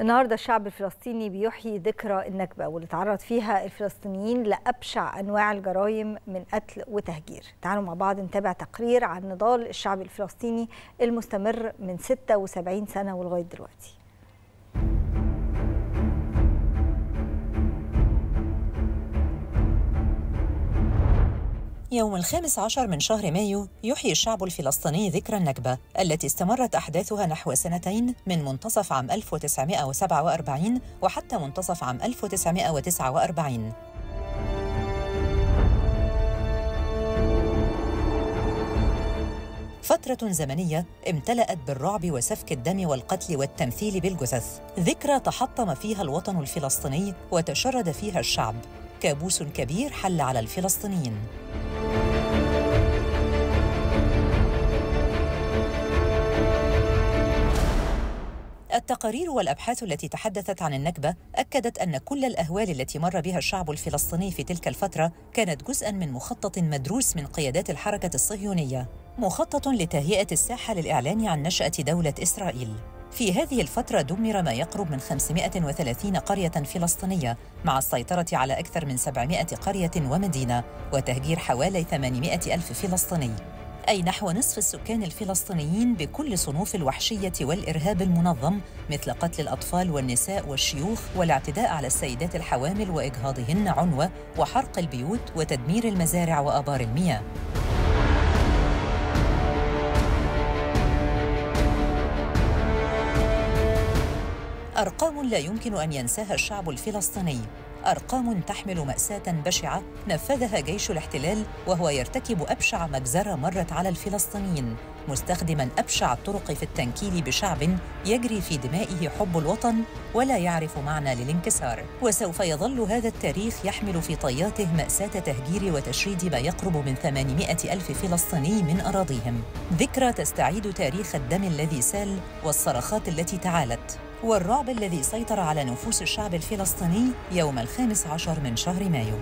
النهارده الشعب الفلسطيني بيحيي ذكرى النكبة واللي تعرض فيها الفلسطينيين لأبشع أنواع الجرائم من قتل وتهجير. تعالوا مع بعض نتابع تقرير عن نضال الشعب الفلسطيني المستمر من 76 سنة ولغاية دلوقتي. يوم الخامس عشر من شهر مايو يحيي الشعب الفلسطيني ذكرى النكبة التي استمرت أحداثها نحو سنتين من منتصف عام 1947 وحتى منتصف عام 1949 فترة زمنية امتلأت بالرعب وسفك الدم والقتل والتمثيل بالجثث. ذكرى تحطم فيها الوطن الفلسطيني وتشرد فيها الشعب. كابوس كبير حل على الفلسطينيين. التقارير والأبحاث التي تحدثت عن النكبة أكدت أن كل الأهوال التي مر بها الشعب الفلسطيني في تلك الفترة كانت جزءا من مخطط مدروس من قيادات الحركة الصهيونية مخطط لتهيئة الساحة للإعلان عن نشأة دولة إسرائيل. في هذه الفترة دمر ما يقرب من 530 قرية فلسطينية مع السيطرة على أكثر من 700 قرية ومدينة وتهجير حوالي 800 ألف فلسطيني. أي نحو نصف السكان الفلسطينيين بكل صنوف الوحشية والإرهاب المنظم مثل قتل الأطفال والنساء والشيوخ والاعتداء على السيدات الحوامل وإجهاضهن عنوة وحرق البيوت وتدمير المزارع وآبار المياه. أرقام لا يمكن أن ينساها الشعب الفلسطيني. أرقام تحمل مأساة بشعة نفذها جيش الاحتلال وهو يرتكب أبشع مجزرة مرت على الفلسطينيين مستخدما أبشع الطرق في التنكيل بشعب يجري في دمائه حب الوطن ولا يعرف معنى للانكسار. وسوف يظل هذا التاريخ يحمل في طياته مأساة تهجير وتشريد ما يقرب من 800 ألف فلسطيني من أراضيهم. ذكرى تستعيد تاريخ الدم الذي سال والصرخات التي تعالت. والرعب الذي سيطر على نفوس الشعب الفلسطيني يوم الخامس عشر من شهر مايو.